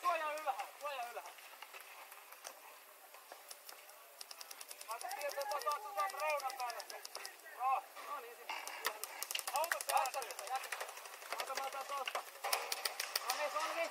suoja ylhäällä, suoja ylhäällä. Saatte sieltä takaa tuon reunan päälle. Joo, no niin sitten. Autossa, autossa. Ota, mä otan tosta. No niin, se on niin.